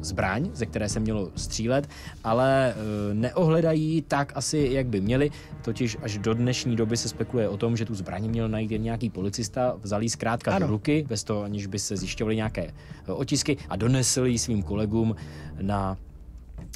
S1: zbraň, ze které se mělo střílet, ale e, neohledají tak asi, jak by měli. Totiž až do dnešní doby se spekuluje o tom, že tu zbraň měl najít jen nějaký policista, vzal ji zkrátka ano. do ruky, bez toho, aniž by se zjišťovaly nějaké e, otisky a donesl ji svým kolegům na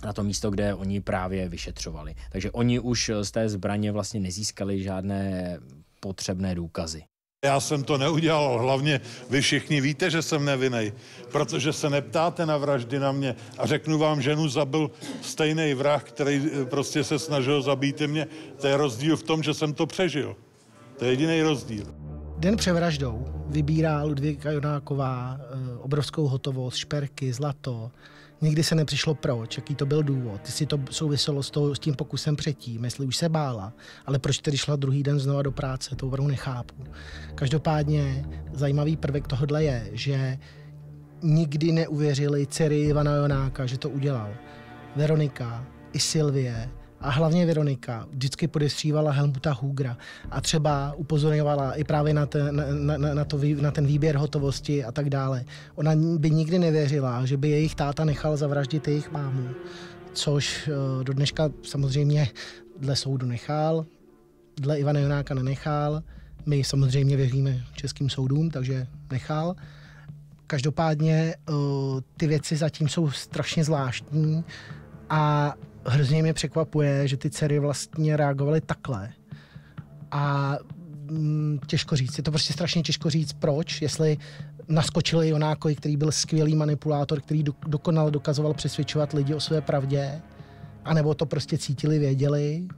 S1: na to místo, kde oni právě vyšetřovali. Takže oni už z té zbraně vlastně nezískali žádné potřebné důkazy.
S3: Já jsem to neudělal, hlavně vy všichni víte, že jsem nevinej, protože se neptáte na vraždy na mě a řeknu vám, ženu zabil stejný vrah, který eh, prostě se snažil zabít i mě. To je rozdíl v tom, že jsem to přežil. To je jediný rozdíl.
S2: Den před vraždou vybírá Ludvíka Jonáková eh, obrovskou hotovost, šperky, zlato, Nikdy se nepřišlo proč, jaký to byl důvod, jestli to souviselo s, to, s tím pokusem předtím, jestli už se bála, ale proč tedy šla druhý den znova do práce, to opravdu nechápu. Každopádně zajímavý prvek tohohle je, že nikdy neuvěřili dcery Ivana Jonáka, že to udělal. Veronika i Sylvie a hlavně Veronika vždycky podestřívala Helmuta Hugra a třeba upozorňovala i právě na ten, na, na, na, to, na ten výběr hotovosti a tak dále. Ona by nikdy nevěřila, že by jejich táta nechal zavraždit jejich mámu, což eh, do dneška samozřejmě dle soudu nechal, dle Ivana Jonáka nenechal, my samozřejmě věříme českým soudům, takže nechal. Každopádně eh, ty věci zatím jsou strašně zvláštní a hrozně mě překvapuje, že ty dcery vlastně reagovaly takhle. A mm, těžko říct, je to prostě strašně těžko říct, proč, jestli naskočili Jonákovi, který byl skvělý manipulátor, který do, dokonale dokazoval přesvědčovat lidi o své pravdě, anebo to prostě cítili, věděli,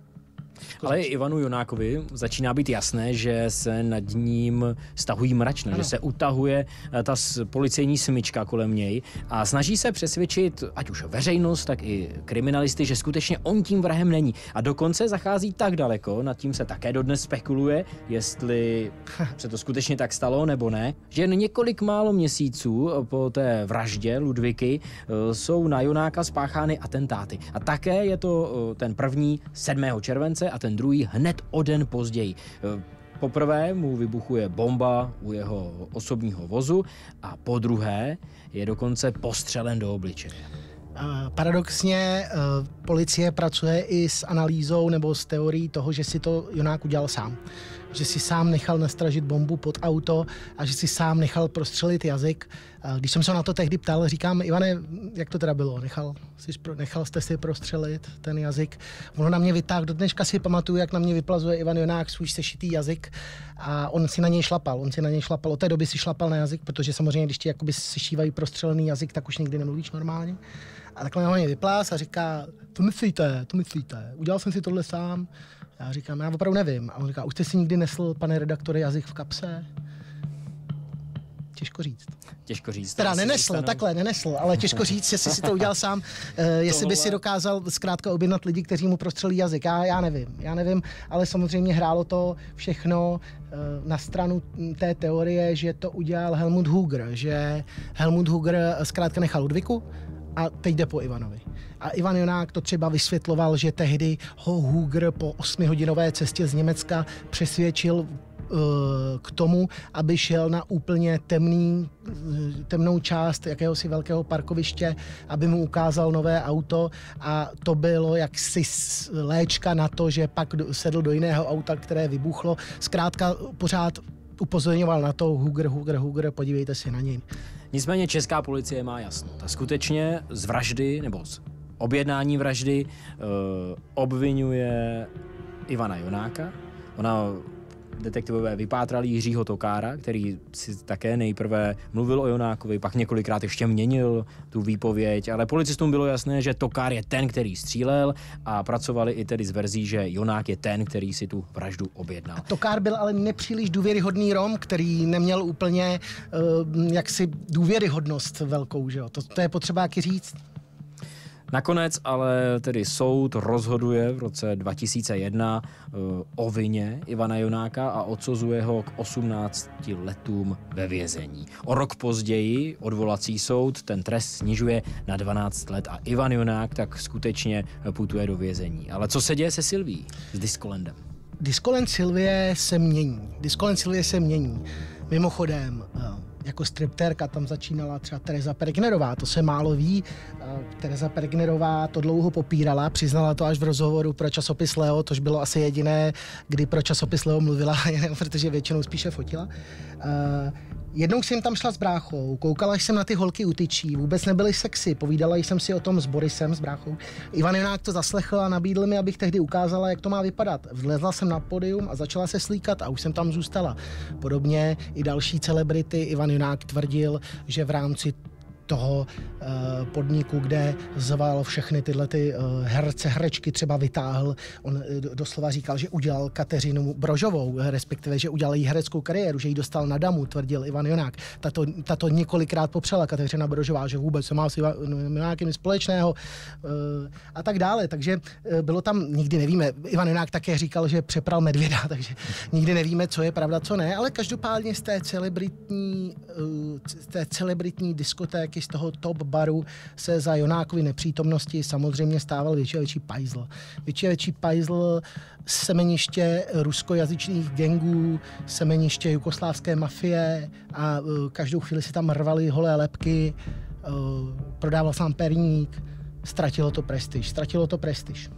S1: ale Ivanu Jonákovi začíná být jasné, že se nad ním stahují mračna, ano. že se utahuje eh, ta policejní smyčka kolem něj a snaží se přesvědčit ať už veřejnost, tak i kriminalisty, že skutečně on tím vrahem není. A dokonce zachází tak daleko, nad tím se také dodnes spekuluje, jestli [LAUGHS] se to skutečně tak stalo nebo ne, že jen několik málo měsíců po té vraždě Ludviky eh, jsou na Jonáka spáchány atentáty. A také je to eh, ten první 7. července a ten druhý hned o den později. E, poprvé mu vybuchuje bomba u jeho osobního vozu a po druhé je dokonce postřelen do obličeje.
S2: Paradoxně e, policie pracuje i s analýzou nebo s teorií toho, že si to Jonák udělal sám že si sám nechal nastražit bombu pod auto a že si sám nechal prostřelit jazyk. Když jsem se na to tehdy ptal, říkám, Ivane, jak to teda bylo? Nechal, jsi, nechal jste si prostřelit ten jazyk? Ono na mě vytáhl, do dneška si pamatuju, jak na mě vyplazuje Ivan Jonák svůj sešitý jazyk a on si na něj šlapal. On si na něj šlapal, od té doby si šlapal na jazyk, protože samozřejmě, když ti jakoby sešívají prostřelený jazyk, tak už nikdy nemluvíš normálně. A takhle na mě vyplás a říká, to myslíte, to myslíte, udělal jsem si tohle sám. Já říkám, já opravdu nevím. A on říká, už jste si nikdy nesl, pane redaktore, jazyk v kapse? těžko říct.
S1: Těžko říct.
S2: Teda nenesl, dostanou. takhle, nenesl, ale těžko říct, jestli si to udělal sám, [LAUGHS] uh, jestli by si dokázal zkrátka objednat lidi, kteří mu prostřelí jazyk. Já, já nevím, já nevím, ale samozřejmě hrálo to všechno uh, na stranu té teorie, že to udělal Helmut Huger, že Helmut Huger zkrátka nechal Ludviku, a teď jde po Ivanovi. A Ivan Jonák to třeba vysvětloval, že tehdy ho Huger po osmihodinové cestě z Německa přesvědčil eh, k tomu, aby šel na úplně temný, eh, temnou část jakéhosi velkého parkoviště, aby mu ukázal nové auto a to bylo jaksi léčka na to, že pak sedl do jiného auta, které vybuchlo. Zkrátka pořád upozorňoval na to Huger, Huger, Huger, podívejte se na něj.
S1: Nicméně česká policie má jasno. Ta skutečně z vraždy nebo z objednání vraždy uh, obvinuje Ivana Jonáka. Ona detektivové vypátrali Jiřího Tokára, který si také nejprve mluvil o Jonákovi, pak několikrát ještě měnil tu výpověď, ale policistům bylo jasné, že Tokár je ten, který střílel a pracovali i tedy s verzí, že Jonák je ten, který si tu vraždu objednal. A
S2: Tokár byl ale nepříliš důvěryhodný Rom, který neměl úplně uh, jaksi důvěryhodnost velkou, že jo? To, to je potřeba jaký říct.
S1: Nakonec ale tedy soud rozhoduje v roce 2001 uh, eh, o vině Ivana Jonáka a odsuzuje ho k 18 letům ve vězení. O rok později odvolací soud ten trest snižuje na 12 let a Ivan Jonák tak skutečně putuje do vězení. Ale co se děje se Silví s Diskolendem?
S2: Diskolend Silvie se mění. Diskolend Silvie se mění. Mimochodem, uh, jako striptérka tam začínala třeba Teresa Pergnerová, to se málo ví. Teresa Pergnerová to dlouho popírala, přiznala to až v rozhovoru pro časopis Leo, tož bylo asi jediné, kdy pro časopis Leo mluvila, [LAUGHS] protože většinou spíše fotila. Jednou jsem tam šla s bráchou, koukala jsem na ty holky utyčí, vůbec nebyly sexy, povídala jsem si o tom s Borisem, s bráchou. Ivan Jonák to zaslechl a nabídl mi, abych tehdy ukázala, jak to má vypadat. Vlezla jsem na podium a začala se slíkat a už jsem tam zůstala. Podobně i další celebrity Ivan Jonák tvrdil, že v rámci toho eh, podniku, kde zval všechny tyhle ty eh, herce, herečky třeba vytáhl. On eh, doslova říkal, že udělal Kateřinu Brožovou, respektive, že udělal jí hereckou kariéru, že ji dostal na damu, tvrdil Ivan Jonák. Tato, tato několikrát popřela Kateřina Brožová, že vůbec se má s Ivanem Jonákem společného a tak dále. Takže bylo tam, nikdy nevíme, Ivan Jonák také říkal, že přepral medvěda, [LAUGHS] takže nikdy nevíme, co je pravda, co ne, ale každopádně z té celebritní, z té celebritní diskotéky z toho top baru se za Jonákovi nepřítomnosti samozřejmě stával větší a větší pajzl. Větší a větší pajzl semeniště ruskojazyčných gengů, semeniště jugoslávské mafie a uh, každou chvíli si tam rvali holé lepky, uh, prodával sám perník, ztratilo to prestiž, ztratilo to prestiž.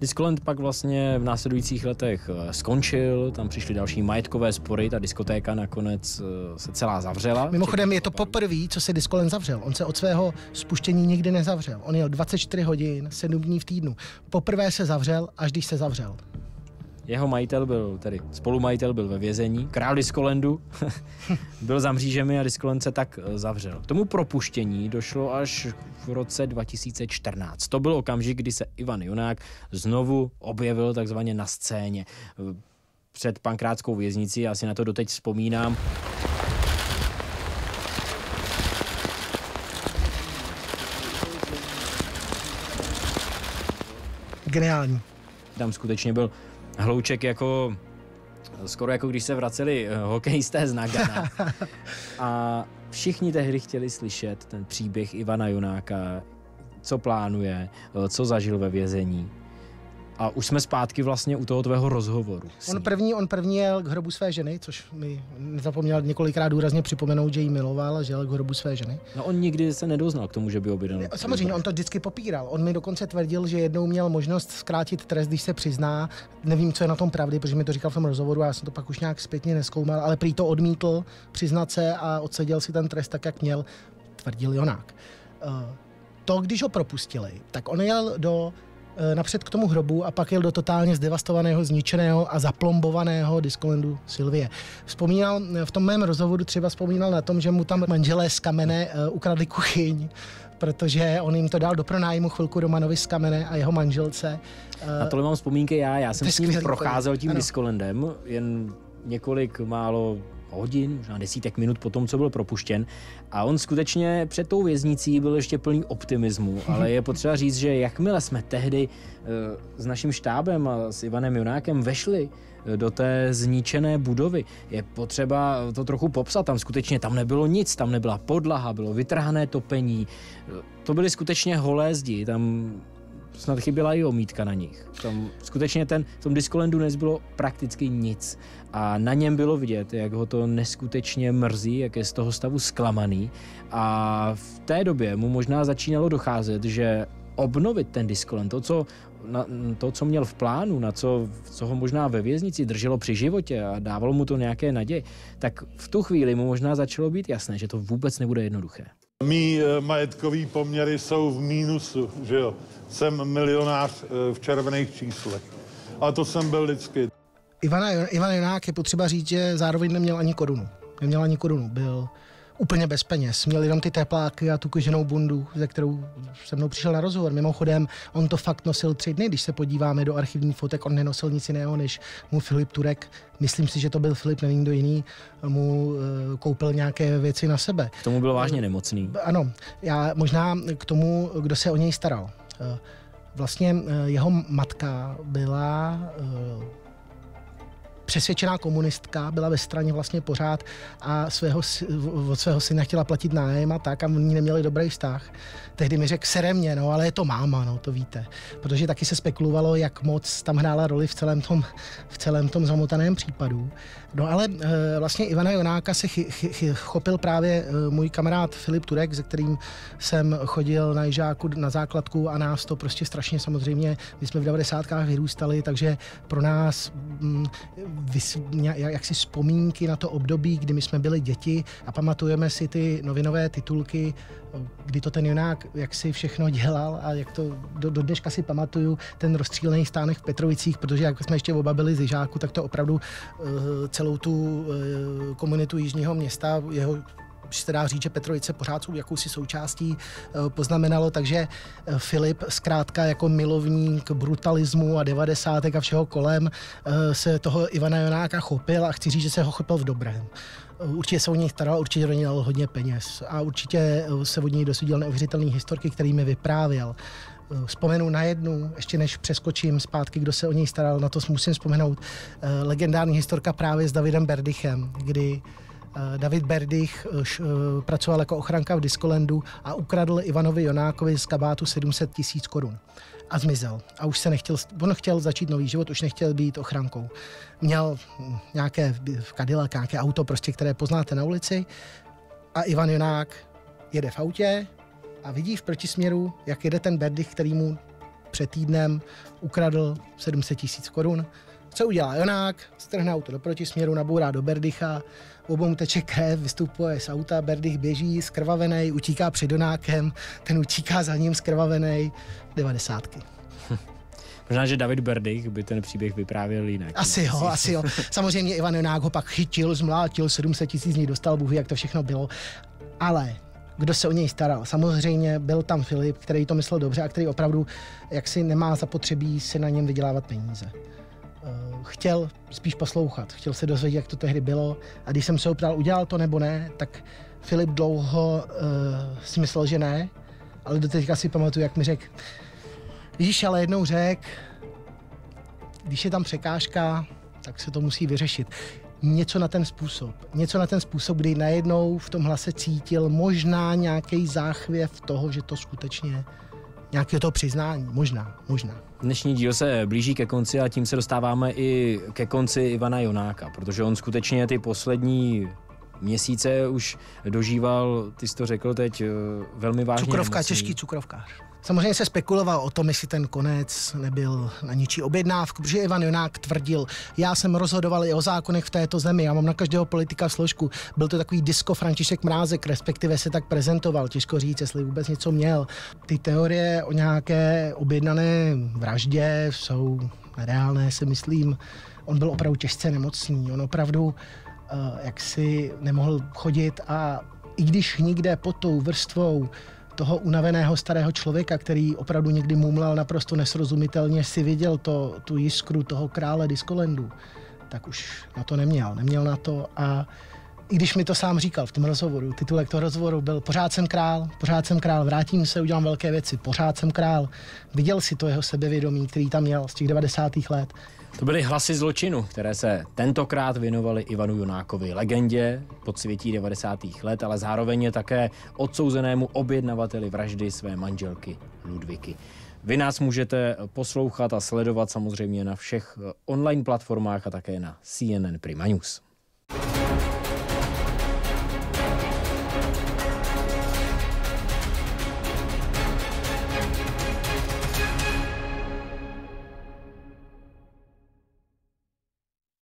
S1: Discoland pak vlastně v následujících letech eh, skončil, tam přišly další majetkové spory, ta diskotéka nakonec eh, se celá zavřela.
S2: Mimochodem je to poprvé, co se Discoland zavřel. On se od svého spuštění nikdy nezavřel. On jel 24 hodin, 7 dní v týdnu. Poprvé se zavřel, až když se zavřel.
S1: Jeho majitel byl, tedy spolumajitel byl ve vězení, král Diskolendu, [LAUGHS] byl za mřížemi a Diskoland se tak eh, zavřel. K tomu propuštění došlo až v roce 2014. To byl okamžik, kdy se Ivan Junák znovu objevil takzvaně na scéně eh, před pankrátskou věznicí, já si na to doteď vzpomínám.
S2: Geniální.
S1: Tam skutečně byl hlouček jako skoro jako když se vraceli eh, hokejisté z Nagana. [LAUGHS] A všichni tehdy chtěli slyšet ten příběh Ivana Junáka, co plánuje, eh, co zažil ve vězení. A už jsme zpátky vlastně u toho tvého rozhovoru.
S2: On první, on první jel k hrobu své ženy, což mi nezapomněl několikrát důrazně připomenout, že jí miloval a že jel k hrobu své ženy.
S1: No on nikdy se nedoznal k tomu, že by objednal.
S2: Samozřejmě, on to vždycky popíral. On mi dokonce tvrdil, že jednou měl možnost zkrátit trest, když se přizná. Nevím, co je na tom pravdy, protože mi to říkal v tom rozhovoru a já jsem to pak už nějak zpětně neskoumal, ale prý to odmítl přiznat se a odseděl si ten trest tak, jak měl, tvrdil Jonák. Eh, to, když ho propustili, tak on jel do napřed k tomu hrobu a pak jel do totálně zdevastovaného, zničeného a zaplombovaného diskolendu Silvie. Vzpomínal, v tom mém rozhovoru třeba vzpomínal na tom, že mu tam manželé z kamene uh, ukradli kuchyň, protože on jim to dal do pronájmu chvilku Romanovi z kamene a jeho manželce.
S1: Na tohle mám vzpomínky já, já jsem s ním procházel tím ano. diskolendem, jen několik málo hodin, možná desítek minut po tom, co byl propuštěn. A on skutečně před tou věznicí byl ještě plný optimismu, [LAUGHS] ale je potřeba říct, že jakmile jsme tehdy eh, s naším štábem a s Ivanem Junákem vešli eh, do té zničené budovy. Je potřeba to trochu popsat. Tam skutečně tam nebylo nic, tam nebyla podlaha, bylo vytrhané topení. To byly skutečně holé zdi, tam snad chyběla i omítka na nich. Tam skutečně ten, v tom Diskolendu nezbylo prakticky nic. A na něm bylo vidět, jak ho to neskutečně mrzí, jak je z toho stavu zklamaný. A v té době mu možná začínalo docházet, že obnovit ten Diskolend, to, co na to, co měl v plánu, na co, co ho možná ve věznici drželo při životě a dávalo mu to nějaké naděje, tak v tu chvíli mu možná začalo být jasné, že to vůbec nebude jednoduché.
S3: Mí eh, majetkový poměry jsou v mínusu, že jo. Jsem milionář eh, v červených číslech. A to jsem byl vždycky.
S2: Ivana, Ivan Jonák je potřeba říct, že zároveň neměl ani korunu. Neměl ani korunu. Byl úplně bez peněz. Měl jenom ty tepláky a tu koženou bundu, ze kterou se mnou přišel na rozhovor. Mimochodem, on to fakt nosil tři dny. Když se podíváme do archivní fotek, on nenosil nic jiného, než mu Filip Turek, myslím si, že to byl Filip, nevím kdo jiný, mu uh, koupil nějaké věci na sebe.
S1: K tomu byl vážně nemocný.
S2: Ano, já možná k tomu, kdo se o něj staral. Uh, vlastně jeho matka byla přesvědčená komunistka, byla ve straně vlastně pořád a svého, od svého syna chtěla platit nájem a tak a oni neměli dobrý vztah. Tehdy mi řekl, sere mě, no ale je to máma, no to víte. Protože taky se spekulovalo, jak moc tam hrála roli v celém tom, v celém tom zamotaném případu. No ale e, vlastně Ivana Jonáka se chy, chy, chy, chopil právě e, můj kamarád Filip Turek, se kterým jsem chodil na Jižáku na základku a nás to prostě strašně samozřejmě, my jsme v 90. vyrůstali, takže pro nás mm, vys, jaksi vzpomínky na to období, kdy my jsme byli děti a pamatujeme si ty novinové titulky, kdy to ten Jonák jak si všechno dělal a jak to do, do dneška si pamatuju ten rozstřílený stánek v Petrovicích, protože jak jsme ještě oba byli z Jižáku, tak to opravdu uh, celou tu uh, komunitu Jižního města, jeho se dá říct, že Petrovice pořád jsou jakousi součástí, eh, poznamenalo, takže eh, Filip zkrátka jako milovník brutalismu a devadesátek a všeho kolem eh, se toho Ivana Jonáka chopil a chci říct, že se ho chopil v dobrém. Určitě se o něj staral, určitě do něj dal hodně peněz a určitě se od něj dosudil neuvěřitelný historky, který mi vyprávěl. Vzpomenu na jednu, ještě než přeskočím zpátky, kdo se o něj staral, na to musím vzpomenout. Legendární historka právě s Davidem Berdychem, kdy David Berdych eh, eh, pracoval jako ochranka v Diskolendu a ukradl Ivanovi Jonákovi z kabátu 700 tisíc korun a zmizel. A už se nechtěl, on chtěl začít nový život, už nechtěl být ochrankou. Měl hm, nějaké v Cadillac, nějaké auto, prostě, které poznáte na ulici a Ivan Jonák jede v autě a vidí v protisměru, jak jede ten Berdych, který mu před týdnem ukradl 700 tisíc korun. Co udělá Jonák? Strhne auto do protisměru, nabourá do Berdycha, obou teče krev, vystupuje z auta, Berdych běží skrvavený, utíká před Donákem, ten utíká za ním skrvavený, devadesátky. [LAUGHS]
S1: Možná, že David Berdych by ten příběh vyprávěl jinak.
S2: Asi jo, asi jo. Samozřejmě Ivan Jonák ho pak chytil, zmlátil, 700 tisíc z něj dostal, Bůh jak to všechno bylo. Ale kdo se o něj staral. Samozřejmě byl tam Filip, který to myslel dobře a který opravdu jaksi nemá zapotřebí si na něm vydělávat peníze. Eh, chtěl spíš poslouchat, chtěl se dozvědět, jak to tehdy bylo. A když jsem se ho ptal, udělal to nebo ne, tak Filip dlouho uh, si myslel, že ne, ale do teďka si pamatuju, jak mi řekl, víš, ale jednou řek, když je tam překážka, tak se to musí vyřešit. Něco na ten způsob. Něco na ten způsob, kdy najednou v tom hlase cítil možná nějaký záchvěv toho, že to skutečně nějakého toho přiznání. Možná, možná.
S1: Dnešní díl se blíží ke konci a tím se dostáváme i ke konci Ivana Jonáka, protože on skutečně ty poslední měsíce už dožíval, ty jsi to řekl teď, eh, velmi vážně.
S2: Cukrovka, těžký cukrovkář. Samozřejmě se spekuloval o tom, jestli ten konec nebyl na ničí objednávku, protože Ivan Jonák tvrdil, já jsem rozhodoval i o zákonech v této zemi, já mám na každého politika složku. Byl to takový disko František Mrázek, respektive se tak prezentoval, těžko říct, jestli vůbec něco měl. Ty teorie o nějaké objednané vraždě jsou reálné, si myslím. On byl opravdu těžce nemocný, on opravdu uh, jaksi nemohl chodit a i když nikde pod tou vrstvou toho unaveného starého člověka, který opravdu někdy mumlal naprosto nesrozumitelně, si viděl to, tu jiskru toho krále Diskolendu, tak už na to neměl. Neměl na to a i když mi to sám říkal v tom rozhovoru, titulek toho rozhovoru byl Pořád jsem král, pořád jsem král, vrátím se, udělám velké věci, pořád jsem král. Viděl si to jeho sebevědomí, který tam měl z těch 90. let.
S1: To byly hlasy zločinu, které se tentokrát věnovaly Ivanu Junákovi, legendě podsvětí 90. let, ale zároveň je také odsouzenému objednavateli vraždy své manželky Ludviky. Vy nás můžete poslouchat a sledovat samozřejmě na všech online platformách a také na CNN Prima News.